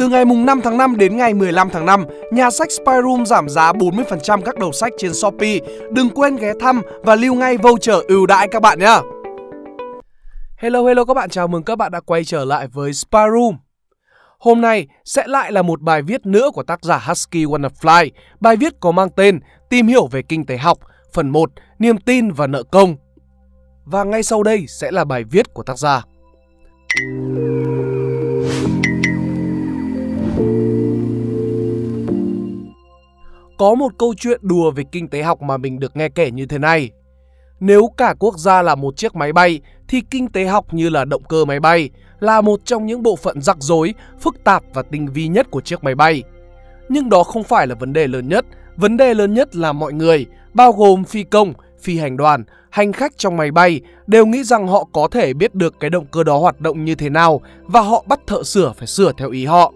Từ ngày mùng 5 tháng 5 đến ngày 15 tháng 5, nhà sách Spyroom giảm giá 40% các đầu sách trên Shopee. Đừng quên ghé thăm và lưu ngay voucher ưu đãi các bạn nhé. Hello hello các bạn, chào mừng các bạn đã quay trở lại với Spyroom. Hôm nay sẽ lại là một bài viết nữa của tác giả Husky Wannafly. Bài viết có mang tên Tìm hiểu về kinh tế học, phần 1, niềm tin và nợ công. Và ngay sau đây sẽ là bài viết của tác giả. Có một câu chuyện đùa về kinh tế học mà mình được nghe kể như thế này. Nếu cả quốc gia là một chiếc máy bay thì kinh tế học như là động cơ máy bay là một trong những bộ phận rắc rối, phức tạp và tinh vi nhất của chiếc máy bay. Nhưng đó không phải là vấn đề lớn nhất, vấn đề lớn nhất là mọi người, bao gồm phi công, phi hành đoàn, hành khách trong máy bay đều nghĩ rằng họ có thể biết được cái động cơ đó hoạt động như thế nào và họ bắt thợ sửa phải sửa theo ý họ.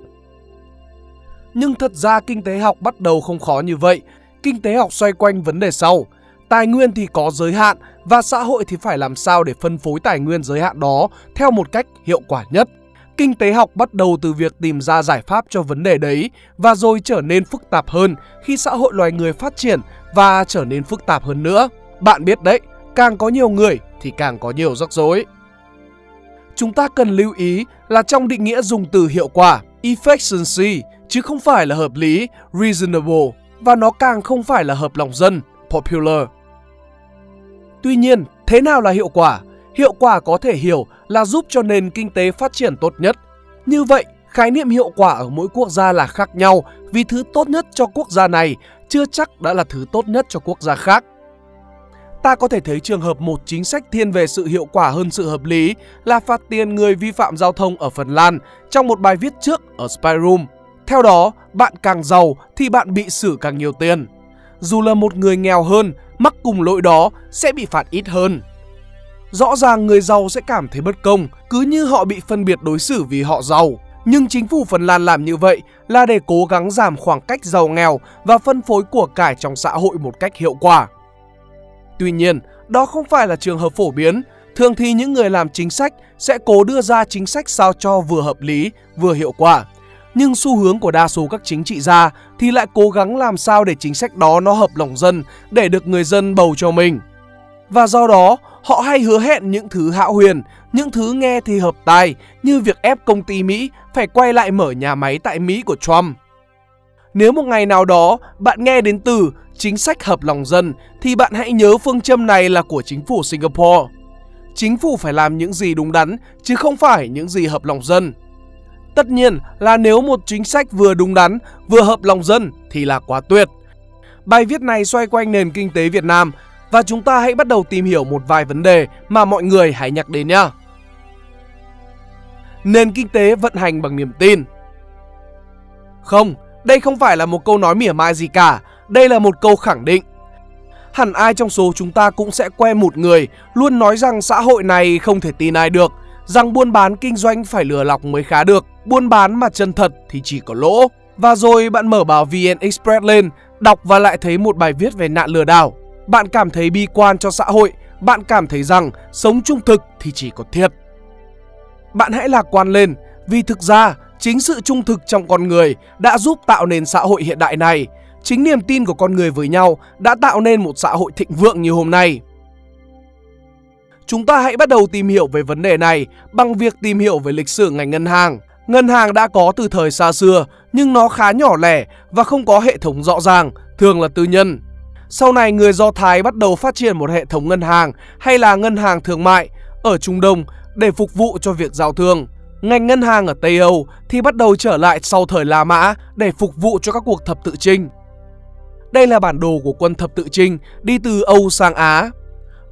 Nhưng thật ra kinh tế học bắt đầu không khó như vậy. Kinh tế học xoay quanh vấn đề sau. Tài nguyên thì có giới hạn và xã hội thì phải làm sao để phân phối tài nguyên giới hạn đó theo một cách hiệu quả nhất. Kinh tế học bắt đầu từ việc tìm ra giải pháp cho vấn đề đấy và rồi trở nên phức tạp hơn khi xã hội loài người phát triển và trở nên phức tạp hơn nữa. Bạn biết đấy, càng có nhiều người thì càng có nhiều rắc rối. Chúng ta cần lưu ý là trong định nghĩa dùng từ hiệu quả, efficiency chứ không phải là hợp lý, reasonable và nó càng không phải là hợp lòng dân, popular. Tuy nhiên, thế nào là hiệu quả? Hiệu quả có thể hiểu là giúp cho nền kinh tế phát triển tốt nhất. Như vậy, khái niệm hiệu quả ở mỗi quốc gia là khác nhau vì thứ tốt nhất cho quốc gia này chưa chắc đã là thứ tốt nhất cho quốc gia khác. Ta có thể thấy trường hợp một chính sách thiên về sự hiệu quả hơn sự hợp lý là phạt tiền người vi phạm giao thông ở Phần Lan trong một bài viết trước ở Spyroom. Theo đó, bạn càng giàu thì bạn bị xử càng nhiều tiền. Dù là một người nghèo hơn, mắc cùng lỗi đó sẽ bị phạt ít hơn. Rõ ràng người giàu sẽ cảm thấy bất công, cứ như họ bị phân biệt đối xử vì họ giàu. Nhưng chính phủ Phần Lan làm như vậy là để cố gắng giảm khoảng cách giàu nghèo và phân phối của cải trong xã hội một cách hiệu quả. Tuy nhiên, đó không phải là trường hợp phổ biến. Thường thì những người làm chính sách sẽ cố đưa ra chính sách sao cho vừa hợp lý, vừa hiệu quả nhưng xu hướng của đa số các chính trị gia thì lại cố gắng làm sao để chính sách đó nó hợp lòng dân để được người dân bầu cho mình. Và do đó, họ hay hứa hẹn những thứ hão huyền, những thứ nghe thì hợp tai như việc ép công ty Mỹ phải quay lại mở nhà máy tại Mỹ của Trump. Nếu một ngày nào đó bạn nghe đến từ chính sách hợp lòng dân thì bạn hãy nhớ phương châm này là của chính phủ Singapore. Chính phủ phải làm những gì đúng đắn chứ không phải những gì hợp lòng dân. Tất nhiên là nếu một chính sách vừa đúng đắn, vừa hợp lòng dân thì là quá tuyệt. Bài viết này xoay quanh nền kinh tế Việt Nam và chúng ta hãy bắt đầu tìm hiểu một vài vấn đề mà mọi người hãy nhắc đến nhé. Nền kinh tế vận hành bằng niềm tin. Không, đây không phải là một câu nói mỉa mai gì cả, đây là một câu khẳng định. Hẳn ai trong số chúng ta cũng sẽ quen một người luôn nói rằng xã hội này không thể tin ai được, rằng buôn bán kinh doanh phải lừa lọc mới khá được, buôn bán mà chân thật thì chỉ có lỗ. Và rồi bạn mở báo VN Express lên, đọc và lại thấy một bài viết về nạn lừa đảo. Bạn cảm thấy bi quan cho xã hội, bạn cảm thấy rằng sống trung thực thì chỉ có thiệt. Bạn hãy lạc quan lên, vì thực ra chính sự trung thực trong con người đã giúp tạo nên xã hội hiện đại này. Chính niềm tin của con người với nhau đã tạo nên một xã hội thịnh vượng như hôm nay. Chúng ta hãy bắt đầu tìm hiểu về vấn đề này bằng việc tìm hiểu về lịch sử ngành ngân hàng. Ngân hàng đã có từ thời xa xưa nhưng nó khá nhỏ lẻ và không có hệ thống rõ ràng, thường là tư nhân. Sau này người Do Thái bắt đầu phát triển một hệ thống ngân hàng hay là ngân hàng thương mại ở Trung Đông để phục vụ cho việc giao thương. Ngành ngân hàng ở Tây Âu thì bắt đầu trở lại sau thời La Mã để phục vụ cho các cuộc thập tự chinh. Đây là bản đồ của quân thập tự chinh đi từ Âu sang Á.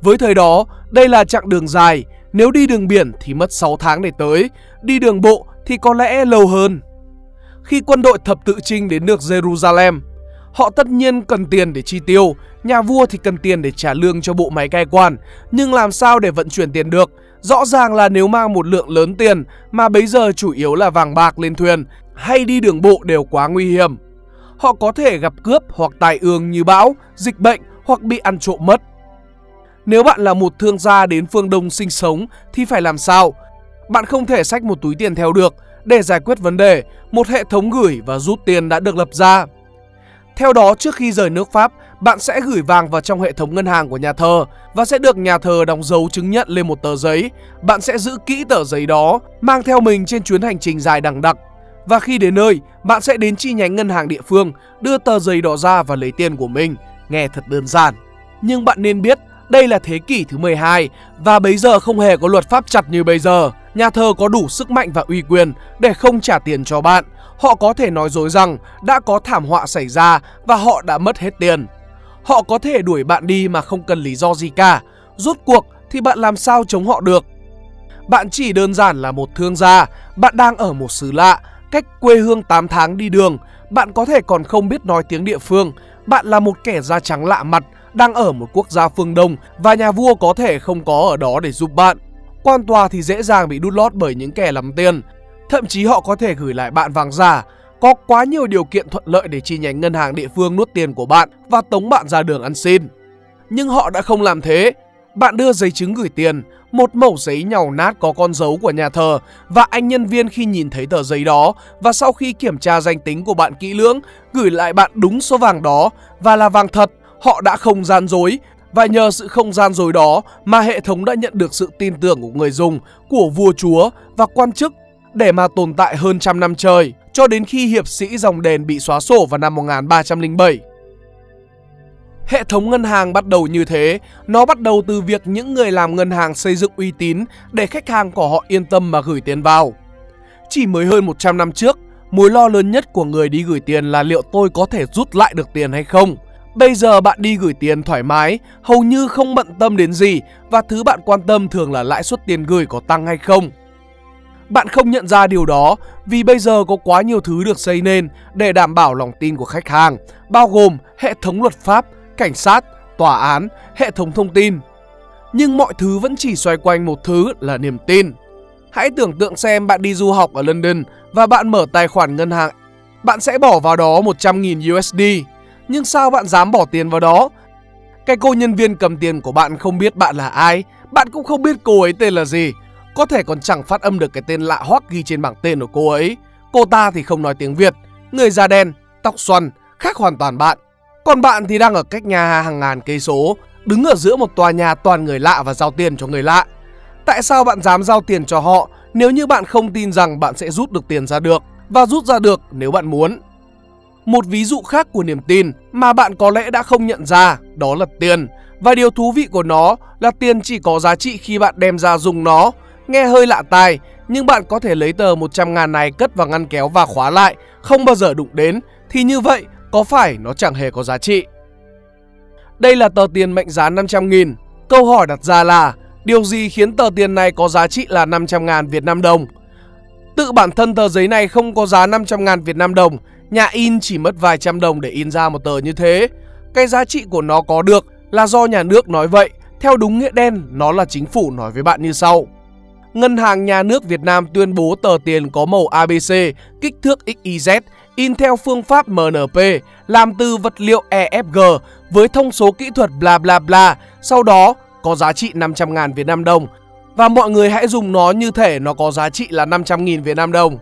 Với thời đó, đây là chặng đường dài, nếu đi đường biển thì mất 6 tháng để tới, đi đường bộ thì có lẽ lâu hơn. Khi quân đội thập tự chinh đến được Jerusalem, họ tất nhiên cần tiền để chi tiêu, nhà vua thì cần tiền để trả lương cho bộ máy cai quan, nhưng làm sao để vận chuyển tiền được? Rõ ràng là nếu mang một lượng lớn tiền mà bây giờ chủ yếu là vàng bạc lên thuyền hay đi đường bộ đều quá nguy hiểm. Họ có thể gặp cướp hoặc tài ương như bão, dịch bệnh hoặc bị ăn trộm mất. Nếu bạn là một thương gia đến phương Đông sinh sống thì phải làm sao? Bạn không thể xách một túi tiền theo được. Để giải quyết vấn đề, một hệ thống gửi và rút tiền đã được lập ra. Theo đó, trước khi rời nước Pháp, bạn sẽ gửi vàng vào trong hệ thống ngân hàng của nhà thờ và sẽ được nhà thờ đóng dấu chứng nhận lên một tờ giấy. Bạn sẽ giữ kỹ tờ giấy đó, mang theo mình trên chuyến hành trình dài đằng đặc. Và khi đến nơi, bạn sẽ đến chi nhánh ngân hàng địa phương, đưa tờ giấy đó ra và lấy tiền của mình. Nghe thật đơn giản. Nhưng bạn nên biết, đây là thế kỷ thứ 12 và bây giờ không hề có luật pháp chặt như bây giờ. Nhà thơ có đủ sức mạnh và uy quyền để không trả tiền cho bạn. Họ có thể nói dối rằng đã có thảm họa xảy ra và họ đã mất hết tiền. Họ có thể đuổi bạn đi mà không cần lý do gì cả. Rốt cuộc thì bạn làm sao chống họ được? Bạn chỉ đơn giản là một thương gia, bạn đang ở một xứ lạ, cách quê hương 8 tháng đi đường, bạn có thể còn không biết nói tiếng địa phương, bạn là một kẻ da trắng lạ mặt, đang ở một quốc gia phương Đông và nhà vua có thể không có ở đó để giúp bạn. Quan tòa thì dễ dàng bị đút lót bởi những kẻ lắm tiền. Thậm chí họ có thể gửi lại bạn vàng giả. Có quá nhiều điều kiện thuận lợi để chi nhánh ngân hàng địa phương nuốt tiền của bạn và tống bạn ra đường ăn xin. Nhưng họ đã không làm thế. Bạn đưa giấy chứng gửi tiền, một mẩu giấy nhàu nát có con dấu của nhà thờ và anh nhân viên khi nhìn thấy tờ giấy đó và sau khi kiểm tra danh tính của bạn kỹ lưỡng, gửi lại bạn đúng số vàng đó và là vàng thật, họ đã không gian dối và nhờ sự không gian dối đó mà hệ thống đã nhận được sự tin tưởng của người dùng, của vua chúa và quan chức để mà tồn tại hơn trăm năm trời cho đến khi hiệp sĩ dòng đèn bị xóa sổ vào năm 1307. Hệ thống ngân hàng bắt đầu như thế, nó bắt đầu từ việc những người làm ngân hàng xây dựng uy tín để khách hàng của họ yên tâm mà gửi tiền vào. Chỉ mới hơn 100 năm trước, mối lo lớn nhất của người đi gửi tiền là liệu tôi có thể rút lại được tiền hay không. Bây giờ bạn đi gửi tiền thoải mái, hầu như không bận tâm đến gì và thứ bạn quan tâm thường là lãi suất tiền gửi có tăng hay không. Bạn không nhận ra điều đó vì bây giờ có quá nhiều thứ được xây nên để đảm bảo lòng tin của khách hàng, bao gồm hệ thống luật pháp, cảnh sát, tòa án, hệ thống thông tin. Nhưng mọi thứ vẫn chỉ xoay quanh một thứ là niềm tin. Hãy tưởng tượng xem bạn đi du học ở London và bạn mở tài khoản ngân hàng. Bạn sẽ bỏ vào đó 100.000 USD. Nhưng sao bạn dám bỏ tiền vào đó? Cái cô nhân viên cầm tiền của bạn không biết bạn là ai, bạn cũng không biết cô ấy tên là gì. Có thể còn chẳng phát âm được cái tên lạ hoắc ghi trên bảng tên của cô ấy. Cô ta thì không nói tiếng Việt, người da đen, tóc xoăn, khác hoàn toàn bạn. Còn bạn thì đang ở cách nhà hàng ngàn cây số, đứng ở giữa một tòa nhà toàn người lạ và giao tiền cho người lạ. Tại sao bạn dám giao tiền cho họ nếu như bạn không tin rằng bạn sẽ rút được tiền ra được và rút ra được nếu bạn muốn? Một ví dụ khác của niềm tin mà bạn có lẽ đã không nhận ra đó là tiền. Và điều thú vị của nó là tiền chỉ có giá trị khi bạn đem ra dùng nó. Nghe hơi lạ tai, nhưng bạn có thể lấy tờ 100 ngàn này cất vào ngăn kéo và khóa lại, không bao giờ đụng đến. Thì như vậy, có phải nó chẳng hề có giá trị? Đây là tờ tiền mệnh giá 500 nghìn. Câu hỏi đặt ra là, điều gì khiến tờ tiền này có giá trị là 500 ngàn Việt Nam đồng? Tự bản thân tờ giấy này không có giá 500 ngàn Việt Nam đồng, nhà in chỉ mất vài trăm đồng để in ra một tờ như thế. Cái giá trị của nó có được là do nhà nước nói vậy, theo đúng nghĩa đen nó là chính phủ nói với bạn như sau. Ngân hàng Nhà nước Việt Nam tuyên bố tờ tiền có màu ABC, kích thước XYZ, in theo phương pháp MNP, làm từ vật liệu EFG với thông số kỹ thuật bla bla bla, sau đó có giá trị 500 ngàn Việt Nam đồng. Và mọi người hãy dùng nó như thể nó có giá trị là 500 nghìn Việt Nam đồng.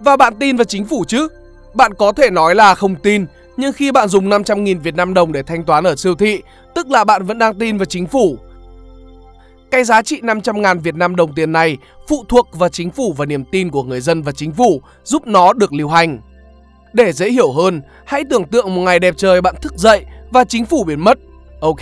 Và bạn tin vào chính phủ chứ? Bạn có thể nói là không tin, nhưng khi bạn dùng 500.000 Việt Nam đồng để thanh toán ở siêu thị, tức là bạn vẫn đang tin vào chính phủ. Cái giá trị 500.000 Việt Nam đồng tiền này phụ thuộc vào chính phủ và niềm tin của người dân và chính phủ giúp nó được lưu hành. Để dễ hiểu hơn, hãy tưởng tượng một ngày đẹp trời bạn thức dậy và chính phủ biến mất. Ok,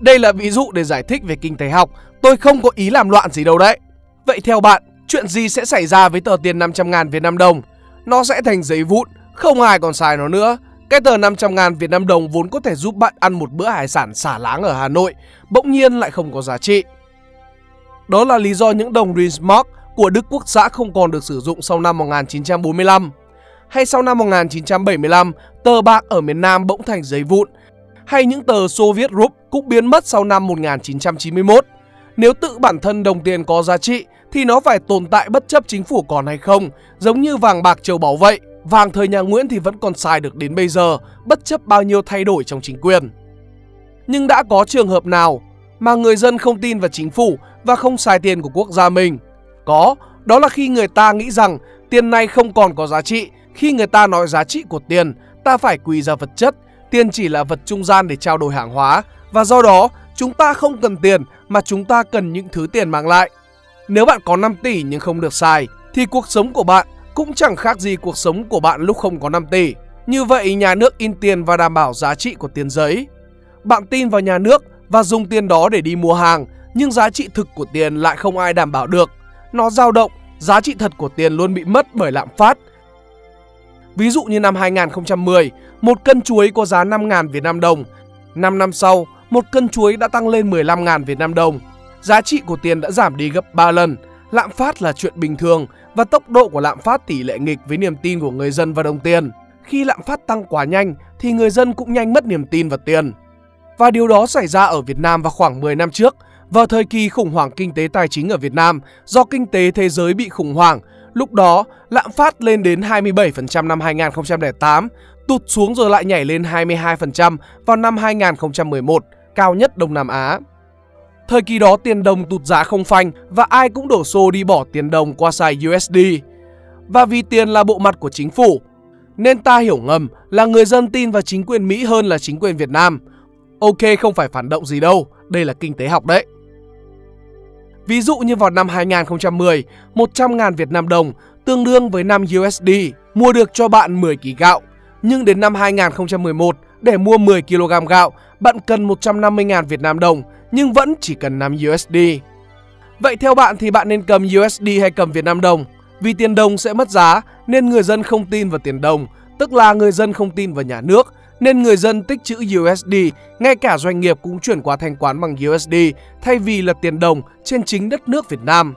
đây là ví dụ để giải thích về kinh tế học, tôi không có ý làm loạn gì đâu đấy. Vậy theo bạn, chuyện gì sẽ xảy ra với tờ tiền 500.000 Việt Nam đồng? Nó sẽ thành giấy vụn, không ai còn xài nó nữa. Cái tờ 500 ngàn Việt Nam đồng vốn có thể giúp bạn ăn một bữa hải sản xả láng ở Hà Nội, bỗng nhiên lại không có giá trị. Đó là lý do những đồng Rinsmark của Đức Quốc xã không còn được sử dụng sau năm 1945. Hay sau năm 1975, tờ bạc ở miền Nam bỗng thành giấy vụn. Hay những tờ Soviet Rup cũng biến mất sau năm 1991. Nếu tự bản thân đồng tiền có giá trị thì nó phải tồn tại bất chấp chính phủ còn hay không, giống như vàng bạc châu báu vậy. Vàng thời nhà Nguyễn thì vẫn còn xài được đến bây giờ, bất chấp bao nhiêu thay đổi trong chính quyền. Nhưng đã có trường hợp nào mà người dân không tin vào chính phủ và không xài tiền của quốc gia mình? Có, Đó là khi người ta nghĩ rằng tiền này không còn có giá trị. Khi người ta nói giá trị của tiền, ta phải quỳ ra vật chất. Tiền chỉ là vật trung gian để trao đổi hàng hóa và do đó chúng ta không cần tiền mà chúng ta cần những thứ tiền mang lại. Nếu bạn có 5 tỷ nhưng không được xài thì cuộc sống của bạn cũng chẳng khác gì cuộc sống của bạn lúc không có 5 tỷ. Như vậy nhà nước in tiền và đảm bảo giá trị của tiền giấy. Bạn tin vào nhà nước và dùng tiền đó để đi mua hàng, nhưng giá trị thực của tiền lại không ai đảm bảo được. Nó dao động, giá trị thật của tiền luôn bị mất bởi lạm phát. Ví dụ như năm 2010, một cân chuối có giá 5.000 Việt Nam đồng. 5 năm sau, một cân chuối đã tăng lên 15.000 Việt Nam đồng. Giá trị của tiền đã giảm đi gấp 3 lần. Lạm phát là chuyện bình thường và tốc độ của lạm phát tỷ lệ nghịch với niềm tin của người dân vào đồng tiền. Khi lạm phát tăng quá nhanh thì người dân cũng nhanh mất niềm tin vào tiền. Và điều đó xảy ra ở Việt Nam vào khoảng 10 năm trước, vào thời kỳ khủng hoảng kinh tế tài chính ở Việt Nam do kinh tế thế giới bị khủng hoảng. Lúc đó, lạm phát lên đến 27% năm 2008, tụt xuống rồi lại nhảy lên 22% vào năm 2011, cao nhất Đông Nam Á. Thời kỳ đó tiền đồng tụt giá không phanh và ai cũng đổ xô đi bỏ tiền đồng qua xài USD. Và vì tiền là bộ mặt của chính phủ, nên ta hiểu ngầm là người dân tin vào chính quyền Mỹ hơn là chính quyền Việt Nam. Ok không phải phản động gì đâu, đây là kinh tế học đấy. Ví dụ như vào năm 2010, 100.000 Việt Nam đồng tương đương với 5 USD mua được cho bạn 10 kg gạo. Nhưng đến năm 2011, để mua 10 kg gạo, bạn cần 150.000 Việt Nam đồng nhưng vẫn chỉ cần 5 USD. Vậy theo bạn thì bạn nên cầm USD hay cầm Việt Nam đồng? Vì tiền đồng sẽ mất giá nên người dân không tin vào tiền đồng, tức là người dân không tin vào nhà nước nên người dân tích trữ USD, ngay cả doanh nghiệp cũng chuyển qua thanh toán bằng USD thay vì là tiền đồng trên chính đất nước Việt Nam.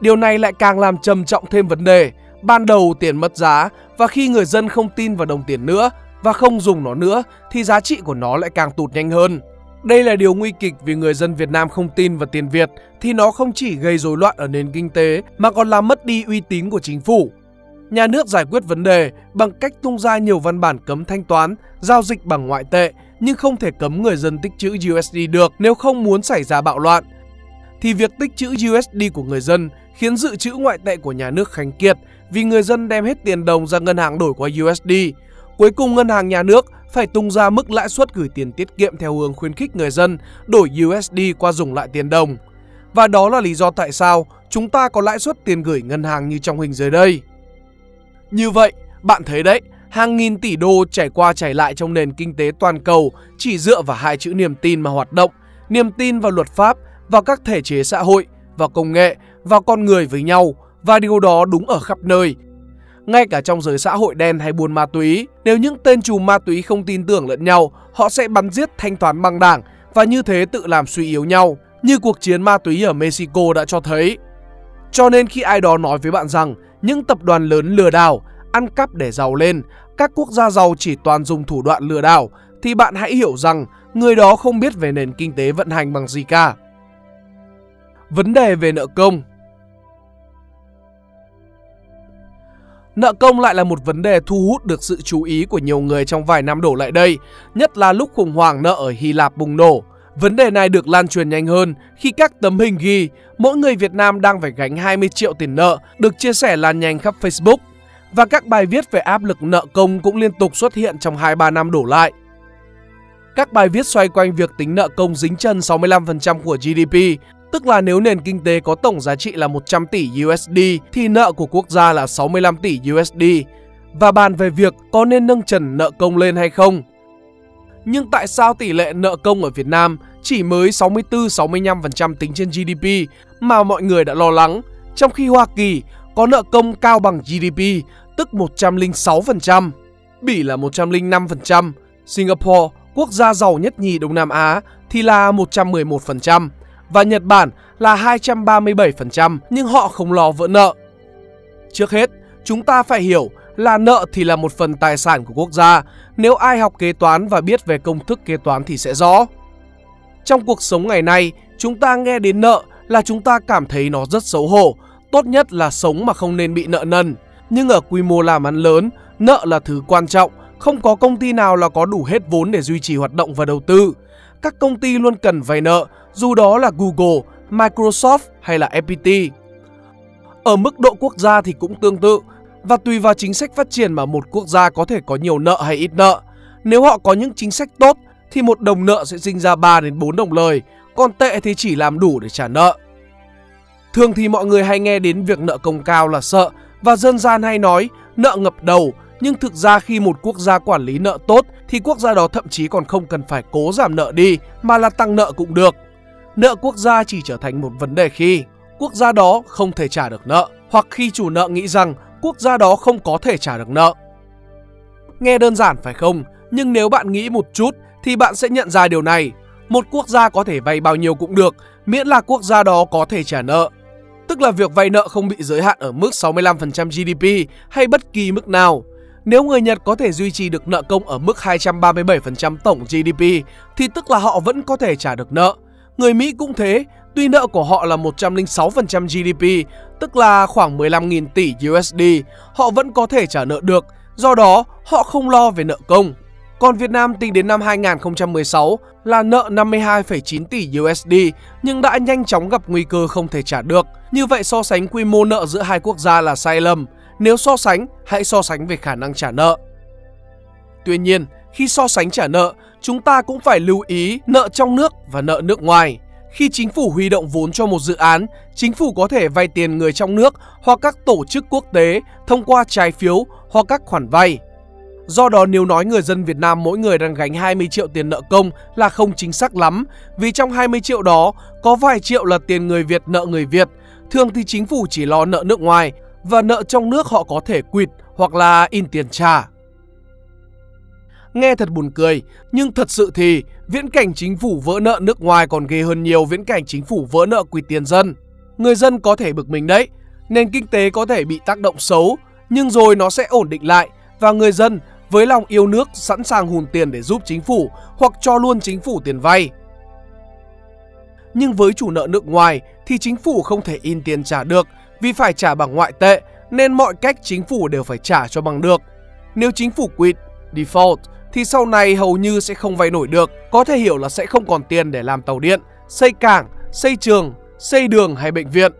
Điều này lại càng làm trầm trọng thêm vấn đề. Ban đầu tiền mất giá và khi người dân không tin vào đồng tiền nữa và không dùng nó nữa thì giá trị của nó lại càng tụt nhanh hơn. Đây là điều nguy kịch vì người dân Việt Nam không tin vào tiền Việt thì nó không chỉ gây rối loạn ở nền kinh tế mà còn làm mất đi uy tín của chính phủ. Nhà nước giải quyết vấn đề bằng cách tung ra nhiều văn bản cấm thanh toán, giao dịch bằng ngoại tệ nhưng không thể cấm người dân tích trữ USD được nếu không muốn xảy ra bạo loạn. Thì việc tích trữ USD của người dân khiến dự trữ ngoại tệ của nhà nước khánh kiệt vì người dân đem hết tiền đồng ra ngân hàng đổi qua USD. Cuối cùng ngân hàng nhà nước phải tung ra mức lãi suất gửi tiền tiết kiệm theo hướng khuyến khích người dân đổi USD qua dùng lại tiền đồng. Và đó là lý do tại sao chúng ta có lãi suất tiền gửi ngân hàng như trong hình dưới đây. Như vậy, bạn thấy đấy, hàng nghìn tỷ đô chảy qua chảy lại trong nền kinh tế toàn cầu chỉ dựa vào hai chữ niềm tin mà hoạt động, niềm tin vào luật pháp, vào các thể chế xã hội, vào công nghệ, vào con người với nhau và điều đó đúng ở khắp nơi. Ngay cả trong giới xã hội đen hay buôn ma túy, nếu những tên trùm ma túy không tin tưởng lẫn nhau, họ sẽ bắn giết thanh toán băng đảng và như thế tự làm suy yếu nhau, như cuộc chiến ma túy ở Mexico đã cho thấy. Cho nên khi ai đó nói với bạn rằng những tập đoàn lớn lừa đảo, ăn cắp để giàu lên, các quốc gia giàu chỉ toàn dùng thủ đoạn lừa đảo, thì bạn hãy hiểu rằng người đó không biết về nền kinh tế vận hành bằng gì cả. Vấn đề về nợ công Nợ công lại là một vấn đề thu hút được sự chú ý của nhiều người trong vài năm đổ lại đây, nhất là lúc khủng hoảng nợ ở Hy Lạp bùng nổ. Vấn đề này được lan truyền nhanh hơn khi các tấm hình ghi mỗi người Việt Nam đang phải gánh 20 triệu tiền nợ được chia sẻ lan nhanh khắp Facebook. Và các bài viết về áp lực nợ công cũng liên tục xuất hiện trong 2-3 năm đổ lại. Các bài viết xoay quanh việc tính nợ công dính chân 65% của GDP, tức là nếu nền kinh tế có tổng giá trị là 100 tỷ USD thì nợ của quốc gia là 65 tỷ USD và bàn về việc có nên nâng trần nợ công lên hay không. Nhưng tại sao tỷ lệ nợ công ở Việt Nam chỉ mới 64-65% tính trên GDP mà mọi người đã lo lắng, trong khi Hoa Kỳ có nợ công cao bằng GDP, tức 106%, Bỉ là 105%, Singapore, quốc gia giàu nhất nhì Đông Nam Á, thì là 111%, và Nhật Bản là 237%, nhưng họ không lo vỡ nợ. Trước hết, chúng ta phải hiểu là nợ thì là một phần tài sản của quốc gia. Nếu ai học kế toán và biết về công thức kế toán thì sẽ rõ. Trong cuộc sống ngày nay, chúng ta nghe đến nợ là chúng ta cảm thấy nó rất xấu hổ. Tốt nhất là sống mà không nên bị nợ nần. Nhưng ở quy mô làm ăn lớn, nợ là thứ quan trọng. Không có công ty nào là có đủ hết vốn để duy trì hoạt động và đầu tư. Các công ty luôn cần vay nợ, dù đó là Google, Microsoft hay là FPT. Ở mức độ quốc gia thì cũng tương tự và tùy vào chính sách phát triển mà một quốc gia có thể có nhiều nợ hay ít nợ. Nếu họ có những chính sách tốt thì một đồng nợ sẽ sinh ra 3 đến 4 đồng lời, còn tệ thì chỉ làm đủ để trả nợ. Thường thì mọi người hay nghe đến việc nợ công cao là sợ và dân gian hay nói nợ ngập đầu, nhưng thực ra khi một quốc gia quản lý nợ tốt thì quốc gia đó thậm chí còn không cần phải cố giảm nợ đi mà là tăng nợ cũng được. Nợ quốc gia chỉ trở thành một vấn đề khi quốc gia đó không thể trả được nợ hoặc khi chủ nợ nghĩ rằng quốc gia đó không có thể trả được nợ. Nghe đơn giản phải không? Nhưng nếu bạn nghĩ một chút thì bạn sẽ nhận ra điều này. Một quốc gia có thể vay bao nhiêu cũng được, miễn là quốc gia đó có thể trả nợ. Tức là việc vay nợ không bị giới hạn ở mức 65% GDP hay bất kỳ mức nào. Nếu người Nhật có thể duy trì được nợ công ở mức 237% tổng GDP thì tức là họ vẫn có thể trả được nợ. Người Mỹ cũng thế, tuy nợ của họ là 106% GDP, tức là khoảng 15.000 tỷ USD, họ vẫn có thể trả nợ được, do đó họ không lo về nợ công. Còn Việt Nam tính đến năm 2016 là nợ 52,9 tỷ USD nhưng đã nhanh chóng gặp nguy cơ không thể trả được. Như vậy so sánh quy mô nợ giữa hai quốc gia là sai lầm. Nếu so sánh, hãy so sánh về khả năng trả nợ. Tuy nhiên, khi so sánh trả nợ, chúng ta cũng phải lưu ý nợ trong nước và nợ nước ngoài. Khi chính phủ huy động vốn cho một dự án, chính phủ có thể vay tiền người trong nước hoặc các tổ chức quốc tế thông qua trái phiếu hoặc các khoản vay. Do đó nếu nói người dân Việt Nam mỗi người đang gánh 20 triệu tiền nợ công là không chính xác lắm, vì trong 20 triệu đó có vài triệu là tiền người Việt nợ người Việt. Thường thì chính phủ chỉ lo nợ nước ngoài và nợ trong nước họ có thể quỵt hoặc là in tiền trả. Nghe thật buồn cười, nhưng thật sự thì viễn cảnh chính phủ vỡ nợ nước ngoài còn ghê hơn nhiều viễn cảnh chính phủ vỡ nợ quỵt tiền dân. Người dân có thể bực mình đấy, nền kinh tế có thể bị tác động xấu, nhưng rồi nó sẽ ổn định lại và người dân với lòng yêu nước sẵn sàng hùn tiền để giúp chính phủ hoặc cho luôn chính phủ tiền vay. Nhưng với chủ nợ nước ngoài thì chính phủ không thể in tiền trả được vì phải trả bằng ngoại tệ nên mọi cách chính phủ đều phải trả cho bằng được. Nếu chính phủ quỵt, default thì sau này hầu như sẽ không vay nổi được, có thể hiểu là sẽ không còn tiền để làm tàu điện, xây cảng, xây trường, xây đường hay bệnh viện.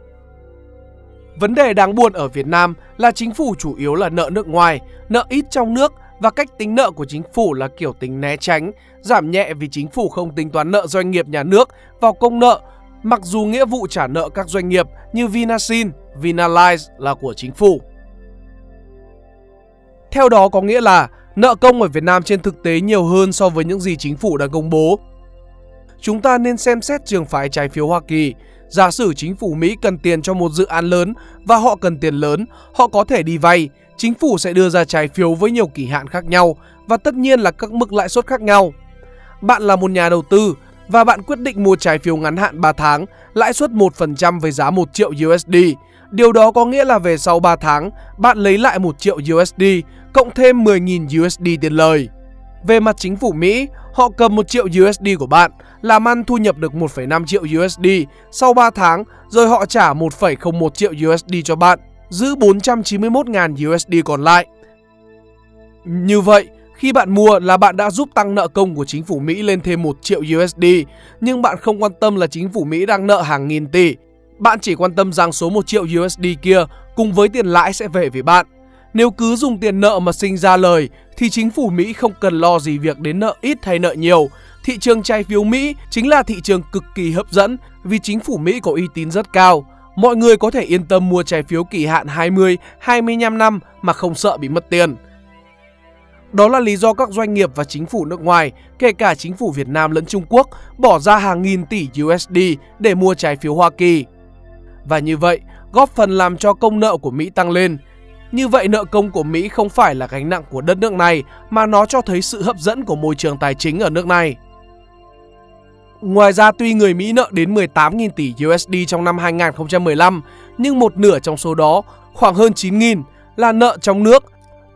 Vấn đề đáng buồn ở Việt Nam là chính phủ chủ yếu là nợ nước ngoài, nợ ít trong nước và cách tính nợ của chính phủ là kiểu tính né tránh, giảm nhẹ vì chính phủ không tính toán nợ doanh nghiệp nhà nước vào công nợ, mặc dù nghĩa vụ trả nợ các doanh nghiệp như Vinasin, Vinalize là của chính phủ. Theo đó có nghĩa là nợ công ở Việt Nam trên thực tế nhiều hơn so với những gì chính phủ đã công bố. Chúng ta nên xem xét trường phái trái phiếu Hoa Kỳ. Giả sử chính phủ Mỹ cần tiền cho một dự án lớn và họ cần tiền lớn, họ có thể đi vay, chính phủ sẽ đưa ra trái phiếu với nhiều kỳ hạn khác nhau và tất nhiên là các mức lãi suất khác nhau. Bạn là một nhà đầu tư và bạn quyết định mua trái phiếu ngắn hạn 3 tháng, lãi suất 1% với giá 1 triệu USD. Điều đó có nghĩa là về sau 3 tháng, bạn lấy lại 1 triệu USD, cộng thêm 10.000 USD tiền lời. Về mặt chính phủ Mỹ, họ cầm 1 triệu USD của bạn, làm ăn thu nhập được 1,5 triệu USD sau 3 tháng, rồi họ trả 1,01 triệu USD cho bạn giữ 491.000 USD còn lại. Như vậy, khi bạn mua là bạn đã giúp tăng nợ công của chính phủ Mỹ lên thêm 1 triệu USD, nhưng bạn không quan tâm là chính phủ Mỹ đang nợ hàng nghìn tỷ. Bạn chỉ quan tâm rằng số 1 triệu USD kia cùng với tiền lãi sẽ về với bạn. Nếu cứ dùng tiền nợ mà sinh ra lời thì chính phủ Mỹ không cần lo gì việc đến nợ ít hay nợ nhiều. Thị trường trái phiếu Mỹ chính là thị trường cực kỳ hấp dẫn vì chính phủ Mỹ có uy tín rất cao mọi người có thể yên tâm mua trái phiếu kỳ hạn 20, 25 năm mà không sợ bị mất tiền. Đó là lý do các doanh nghiệp và chính phủ nước ngoài, kể cả chính phủ Việt Nam lẫn Trung Quốc, bỏ ra hàng nghìn tỷ USD để mua trái phiếu Hoa Kỳ. Và như vậy, góp phần làm cho công nợ của Mỹ tăng lên. Như vậy nợ công của Mỹ không phải là gánh nặng của đất nước này mà nó cho thấy sự hấp dẫn của môi trường tài chính ở nước này. Ngoài ra tuy người Mỹ nợ đến 18.000 tỷ USD trong năm 2015, nhưng một nửa trong số đó, khoảng hơn 9.000 là nợ trong nước,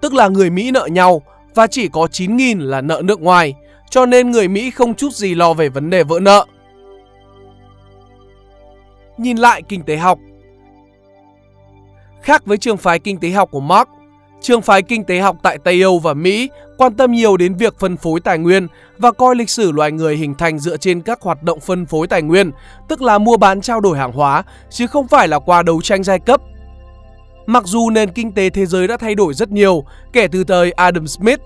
tức là người Mỹ nợ nhau và chỉ có 9.000 là nợ nước ngoài, cho nên người Mỹ không chút gì lo về vấn đề vỡ nợ. Nhìn lại kinh tế học Khác với trường phái kinh tế học của Marx, trường phái kinh tế học tại Tây Âu và Mỹ quan tâm nhiều đến việc phân phối tài nguyên và coi lịch sử loài người hình thành dựa trên các hoạt động phân phối tài nguyên, tức là mua bán trao đổi hàng hóa, chứ không phải là qua đấu tranh giai cấp. Mặc dù nền kinh tế thế giới đã thay đổi rất nhiều kể từ thời Adam Smith,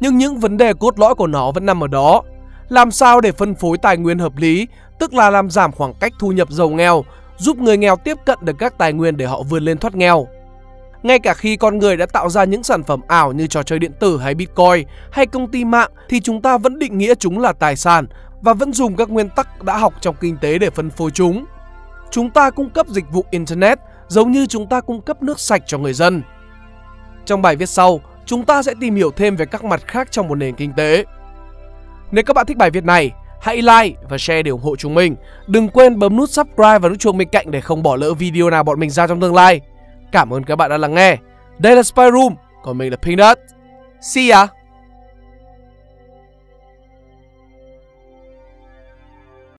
nhưng những vấn đề cốt lõi của nó vẫn nằm ở đó. Làm sao để phân phối tài nguyên hợp lý, tức là làm giảm khoảng cách thu nhập giàu nghèo, giúp người nghèo tiếp cận được các tài nguyên để họ vươn lên thoát nghèo. Ngay cả khi con người đã tạo ra những sản phẩm ảo như trò chơi điện tử hay Bitcoin hay công ty mạng thì chúng ta vẫn định nghĩa chúng là tài sản và vẫn dùng các nguyên tắc đã học trong kinh tế để phân phối chúng. Chúng ta cung cấp dịch vụ Internet giống như chúng ta cung cấp nước sạch cho người dân. Trong bài viết sau, chúng ta sẽ tìm hiểu thêm về các mặt khác trong một nền kinh tế. Nếu các bạn thích bài viết này, hãy like và share để ủng hộ chúng mình. Đừng quên bấm nút subscribe và nút chuông bên cạnh để không bỏ lỡ video nào bọn mình ra trong tương lai. Cảm ơn các bạn đã lắng nghe. Đây là Spy Room, còn mình là Peanut. See ya!